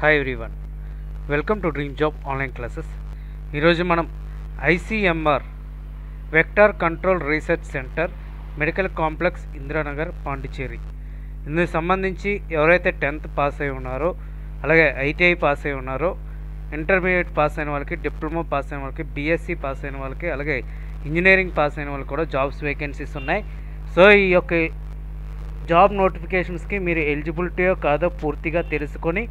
Hi everyone welcome to dream job online classes ఈరోజు మనం ICMR vector control research centre medical complex Indiranagar Pondicherry ఇందుకు సంబంధించి ఎవరైతే tenth pass అయి ఉన్నారో అలాగే ఐటీఐ పాస్ అయి ఉన్నారో ఇంటర్మీడియట్ పాస్ అయిన వాళ్ళకి డిప్లొమా పాస్ అయిన వాళ్ళకి బీఎస్సీ పాస్ అయిన వాళ్ళకి అలాగే ఇంజనీరింగ్ పాస్ అయిన వాళ్ళకి కూడా జాబ్స్ వేకెన్సీస్ ఉన్నాయి. సో ఈ యొక్క జాబ్ నోటిఫికేషన్స్కి మీరు ఎలిజిబిలిటీయో కాదో పూర్తిగా తెలుసుకొని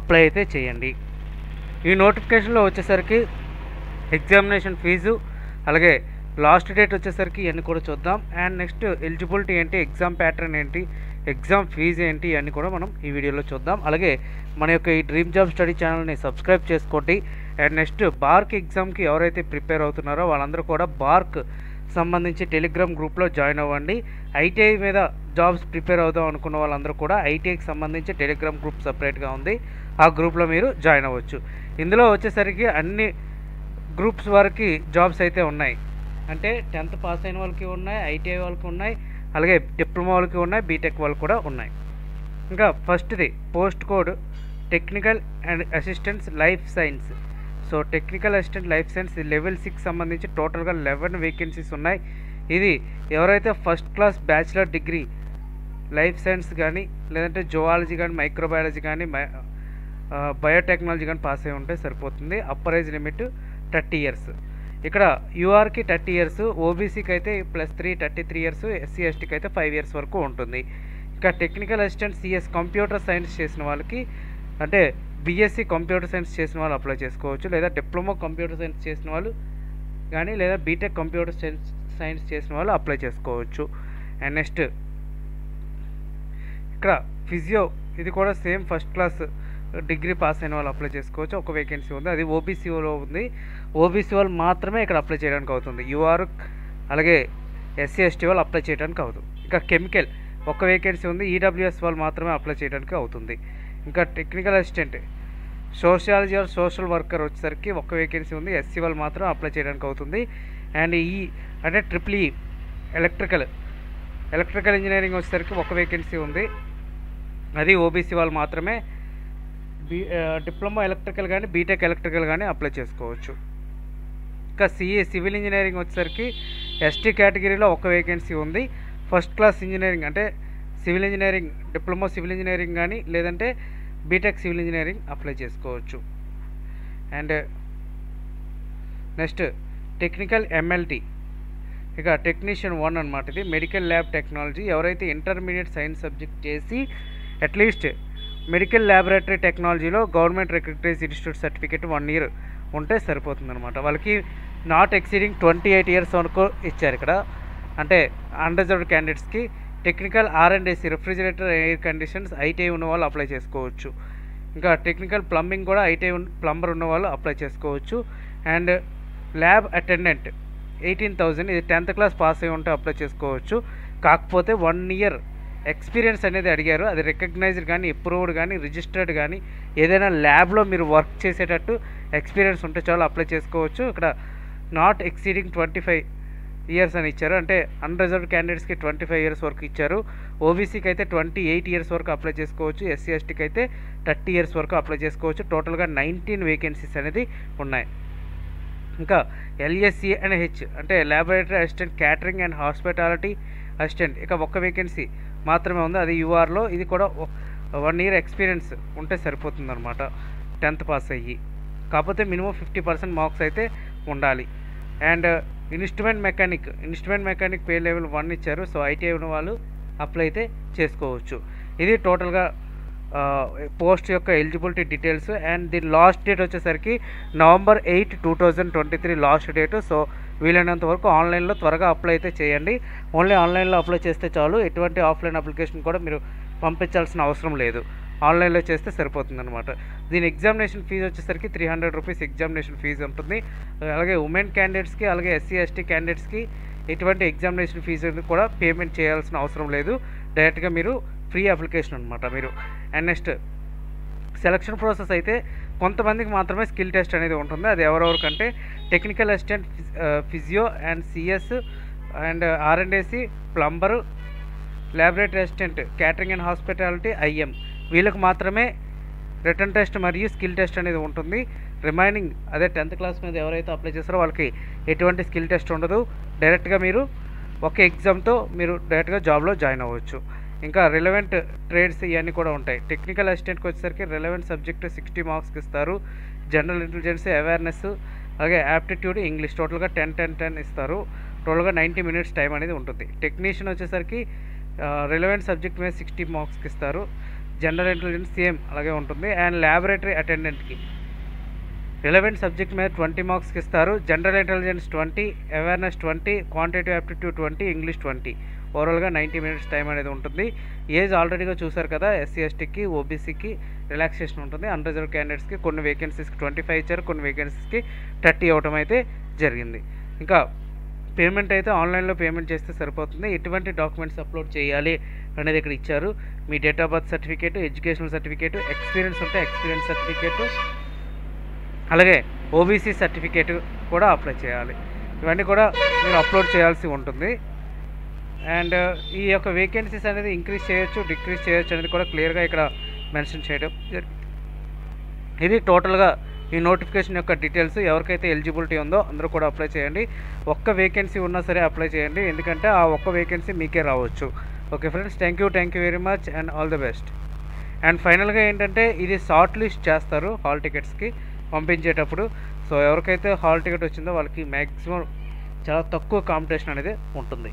అప్లై అయితే చేయండి. ఈ నోటిఫికేషన్లో వచ్చేసరికి ఎగ్జామినేషన్ ఫీజు అలాగే లాస్ట్ డేట్ వచ్చేసరికి ఇవన్నీ కూడా చూద్దాం. అండ్ నెక్స్ట్ ఎలిజిబిలిటీ ఏంటి ఎగ్జామ్ ప్యాటర్న్ ఏంటి ఎగ్జామ్ ఫీజు ఏంటి ఇవన్నీ కూడా మనం ఈ వీడియోలో చూద్దాం. అలాగే మన యొక్క ఈ డ్రీమ్ జాబ్ స్టడీ ఛానల్ని సబ్స్క్రైబ్ చేసుకోండి. అండ్ నెక్స్ట్ బార్క్ ఎగ్జామ్కి ఎవరైతే ప్రిపేర్ అవుతున్నారో వాళ్ళందరూ కూడా బార్క్ సంబంధించి టెలిగ్రామ్ గ్రూప్లో జాయిన్ అవ్వండి. ఐటీఐ మీద జాబ్స్ ప్రిపేర్ అవుదాం అనుకున్న వాళ్ళందరూ కూడా ఐటీఐకి సంబంధించి టెలిగ్రామ్ గ్రూప్ సపరేట్గా ఉంది. ఆ గ్రూప్లో మీరు జాయిన్ అవ్వచ్చు. ఇందులో వచ్చేసరికి అన్ని గ్రూప్స్ వారికి జాబ్స్ అయితే ఉన్నాయి. అంటే టెన్త్ పాస్ అయిన వాళ్ళకి ఉన్నాయి ఐటీఐ వాళ్ళకి ఉన్నాయి అలాగే డిప్లొమా వాళ్ళకి ఉన్నాయి బీటెక్ వాళ్ళకి కూడా ఉన్నాయి. ఇంకా ఫస్ట్ది post code technical and assistants life science. So technical assistant life science level six సంబంధించి టోటల్గా లెవెన్ వేకెన్సీస్ ఉన్నాయి. ఇది ఎవరైతే first class bachelor degree life science కానీ లేదంటే జువాలజీ కానీ మైక్రోబయాలజీ కానీ బయోటెక్నాలజీ కానీ పాస్ అయి ఉంటే సరిపోతుంది. Upper age limit thirty years. ఇక్కడ యూఆర్కి థర్టీ ఇయర్స్ ఓబీసీకి అయితే plus three thirty three years SC ఎస్టీకి అయితే ఫైవ్ ఇయర్స్ వరకు ఉంటుంది. ఇంకా technical assistant CS computer science చేసిన వాళ్ళకి అంటే బీఎస్సీ కంప్యూటర్ సైన్స్ చేసిన వాళ్ళు అప్లై చేసుకోవచ్చు లేదా డిప్లొమా కంప్యూటర్ సైన్స్ చేసిన వాళ్ళు కానీ లేదా బీటెక్ కంప్యూటర్ సైన్స్ సైన్స్ చేసిన వాళ్ళు అప్లై చేసుకోవచ్చు. అండ్ నెక్స్ట్ ఇక్కడ ఫిజియో ఇది కూడా same first class degree pass అయిన వాళ్ళు అప్లై చేసుకోవచ్చు. ఒక వేకెన్సీ ఉంది అది ఓబీసీలో ఉంది. ఓబీసీ వాళ్ళు మాత్రమే ఇక్కడ అప్లై చేయడానికి అవుతుంది. యూఆర్ అలాగే ఎస్సీ ఎస్టీ వాళ్ళు అప్లై చేయడానికి అవుతుంది ఇంకా కెమికల్ ఒక వేకెన్సీ ఉంది ఈడబ్ల్యూఎస్ వాళ్ళు మాత్రమే అప్లై చేయడానికి అవుతుంది. ఇంకా technical assistant sociology or social worker వచ్చేసరికి ఒక వేకెన్సీ ఉంది. ఎస్సీ వాళ్ళు మాత్రం అప్లై చేయడానికి అవుతుంది. అండ్ ఈ అంటే triple E electrical electrical engineering వచ్చేసరికి ఒక వేకెన్సీ ఉంది. అది ఓబీసీ వాళ్ళు మాత్రమే బీ డిప్లొమా ఎలక్ట్రికల్ కానీ బీటెక్ ఎలక్ట్రికల్ కానీ అప్లై చేసుకోవచ్చు. ఇంకా సిఏ సివిల్ ఇంజనీరింగ్ వచ్చేసరికి ఎస్టీ కేటగిరీలో ఒక వేకెన్సీ ఉంది. ఫస్ట్ క్లాస్ ఇంజనీరింగ్ అంటే civil engineering diploma civil engineering కానీ లేదంటే బీటెక్ సివిల్ ఇంజనీరింగ్ అప్లై చేసుకోవచ్చు. అండ్ నెక్స్ట్ టెక్నికల్ ఎంఎల్టీ ఇక టెక్నీషియన్ వన్ అనమాట ఇది. మెడికల్ ల్యాబ్ టెక్నాలజీ ఎవరైతే ఇంటర్మీడియట్ సైన్స్ సబ్జెక్ట్ చేసి అట్లీస్ట్ మెడికల్ ల్యాబొరేటరీ టెక్నాలజీలో government recognise institute certificate one year ఉంటే సరిపోతుంది అనమాట వాళ్ళకి not exceeding twenty eight years వరకు ఇచ్చారు ఇక్కడ. అంటే అన్రిజర్వ్డ్ క్యాండిడేట్స్కి technical R and AC refrigerator air conditions ITI ఉన్న వాళ్ళు అప్లై చేసుకోవచ్చు. ఇంకా టెక్నికల్ ప్లంబింగ్ కూడా ఐటీఐ ప్లంబర్ ఉన్న వాళ్ళు అప్లై చేసుకోవచ్చు. And lab attendant eighteen thousand ఇది టెన్త్ క్లాస్ పాస్ అయి ఉంటే అప్లై చేసుకోవచ్చు. కాకపోతే వన్ ఇయర్ ఎక్స్పీరియన్స్ అనేది అడిగారు. అది రికగ్నైజ్డ్ కానీ అప్రూవ్డ్ కానీ రిజిస్టర్డ్ కానీ ఏదైనా ల్యాబ్లో మీరు వర్క్ చేసేటట్టు ఎక్స్పీరియన్స్ ఉంటే చాలు అప్లై చేసుకోవచ్చు. ఇక్కడ not exceeding twenty five years అని ఇచ్చారు. అంటే అన్రిజర్వ్డ్ క్యాండిడేట్స్కి ట్వంటీ ఫైవ్ ఇయర్స్ వరకు ఇచ్చారు. ఓబీసీకి అయితే ట్వంటీ ఎయిట్ ఇయర్స్ వరకు అప్లై చేసుకోవచ్చు. ఎస్సీ ఎస్టీకి అయితే థర్టీ ఇయర్స్ వరకు అప్లై చేసుకోవచ్చు. టోటల్గా నైన్టీన్ వేకెన్సీస్ అనేది ఉన్నాయి. ఇంకా ఎల్ఎస్సి అండ్ హెచ్ అంటే laboratory assistant catering and hospitality assistant ఇక ఒక్క వేకెన్సీ మాత్రమే ఉంది. అది యూఆర్లో ఇది కూడా వన్ ఇయర్ ఎక్స్పీరియన్స్ ఉంటే సరిపోతుంది అనమాట టెన్త్ పాస్ అయ్యి. కాకపోతే మినిమం ఫిఫ్టీ పర్సెంట్ మార్క్స్ అయితే ఉండాలి. And instrument mechanic instrument mechanic pay level one ఇచ్చారు. సో ఐటీఐ ఉన్న వాళ్ళు అప్లై అయితే చేసుకోవచ్చు. ఇది టోటల్గా పోస్ట్ యొక్క ఎలిజిబిలిటీ డీటెయిల్స్. అండ్ దీని లాస్ట్ డేట్ వచ్చేసరికి November eight two thousand twenty three last date. So వీలైనంత వరకు ఆన్లైన్లో త్వరగా అప్లై అయితే చేయండి. ఓన్లీ ఆన్లైన్లో అప్లై చేస్తే చాలు. ఎటువంటి ఆఫ్లైన్ అప్లికేషన్ కూడా మీరు పంపించాల్సిన అవసరం లేదు. ఆన్లైన్లో చేస్తే సరిపోతుంది అనమాట దీని ఎగ్జామినేషన్ ఫీజు వచ్చేసరికి three hundred rupees examination fee ఉంటుంది. అలాగే ఉమెన్ క్యాండిడేట్స్కి అలాగే ఎస్సీ ఎస్టీ క్యాండిడేట్స్కి ఎటువంటి ఎగ్జామినేషన్ ఫీజు కూడా పేమెంట్ చేయాల్సిన అవసరం లేదు. డైరెక్ట్గా మీరు ఫ్రీ అప్లికేషన్ అనమాట మీరు. అండ్ నెక్స్ట్ సెలక్షన్ ప్రాసెస్ అయితే కొంతమందికి మాత్రమే స్కిల్ టెస్ట్ అనేది ఉంటుంది. అది ఎవరెవరికంటే technical assistant physio and CS and R and AC plumber laboratory assistant catering and hospitality IM వీళ్ళకు మాత్రమే రిటర్న్ టెస్ట్ మరియు స్కిల్ టెస్ట్ అనేది ఉంటుంది. రిమైనింగ్ అదే టెన్త్ క్లాస్ మీద ఎవరైతే అప్లై చేస్తారో వాళ్ళకి ఎటువంటి స్కిల్ టెస్ట్ ఉండదు. డైరెక్ట్గా మీరు ఒక ఎగ్జామ్తో మీరు డైరెక్ట్గా జాబ్లో జాయిన్ అవ్వచ్చు. ఇంకా రిలవెంట్ ట్రేడ్స్ ఇవన్నీ కూడా ఉంటాయి. టెక్నికల్ అసిస్టెంట్కి వచ్చేసరికి రిలవెంట్ సబ్జెక్ట్ సిక్స్టీ మార్క్స్కి ఇస్తారు. జనరల్ ఇంటెలిజెన్స్ అవేర్నెస్ అలాగే యాప్టిట్యూడ్ ఇంగ్లీష్ టోటల్గా టెన్ టెన్ టెన్ ఇస్తారు. టోటల్గా నైంటీ మినిట్స్ టైం అనేది ఉంటుంది. టెక్నీషియన్ వచ్చేసరికి రిలవెంట్ సబ్జెక్ట్ మీద సిక్స్టీ మార్క్స్కి ఇస్తారు. జనరల్ ఇంటెలిజెన్స్ సేమ్ అలాగే ఉంటుంది. అండ్ ల్యాబొరేటరీ అటెండెంట్కి రిలవెంట్ సబ్జెక్ట్ మీద ట్వంటీ మార్క్స్కి ఇస్తారు. General intelligence twenty awareness twenty quantitative aptitude twenty English twenty. ఓవరాల్గా నైంటీ మినిట్స్ టైం అనేది ఉంటుంది. ఏజ్ ఆల్రెడీగా చూసారు కదా ఎస్సీ ఎస్టీకి ఓబీసీకి రిలాక్సేషన్ ఉంటుంది. అన్రిజర్వ్ క్యాండిడేట్స్కి కొన్ని వేకెన్సీస్కి ట్వంటీ ఫైవ్ ఇచ్చారు కొన్ని వేకెన్సీస్కి థర్టీ ఇవ్వటం అయితే జరిగింది. ఇంకా పేమెంట్ అయితే ఆన్లైన్లో పేమెంట్ చేస్తే సరిపోతుంది. ఎటువంటి డాక్యుమెంట్స్ అప్లోడ్ చేయాలి అనేది ఇక్కడ ఇచ్చారు. మీ date of birth certificate educational certificate experience ఉంటే ఎక్స్పీరియన్స్ సర్టిఫికేట్ అలాగే ఓబీసీ సర్టిఫికేట్ కూడా అప్లై చేయాలి. ఇవన్నీ కూడా మీరు అప్లోడ్ చేయాల్సి ఉంటుంది. అండ్ ఈ యొక్క వేకెన్సీస్ అనేది ఇంక్రీజ్ చేయొచ్చు డిక్రీజ్ చేయొచ్చు అనేది కూడా క్లియర్గా ఇక్కడ మెన్షన్ చేయడం జరిగింది. ఇది టోటల్గా ఈ నోటిఫికేషన్ యొక్క డీటెయిల్స్ ఎవరికైతే ఎలిజిబిలిటీ ఉందో అందరూ కూడా అప్లై చేయండి. ఒక్క వేకెన్సీ ఉన్నా సరే అప్లై చేయండి. ఎందుకంటే ఆ ఒక్క వేకెన్సీ మీకే రావచ్చు. Okay friends thank you thank you very much and all the best and ఫైనల్గా ఏంటంటే ఇది షార్ట్ లిస్ట్ చేస్తారు హాల్ టికెట్స్కి పంపించేటప్పుడు. సో ఎవరికైతే హాల్ టికెట్ వచ్చిందో వాళ్ళకి మ్యాక్సిమం చాలా తక్కువ కాంపిటీషన్ అనేది ఉంటుంది.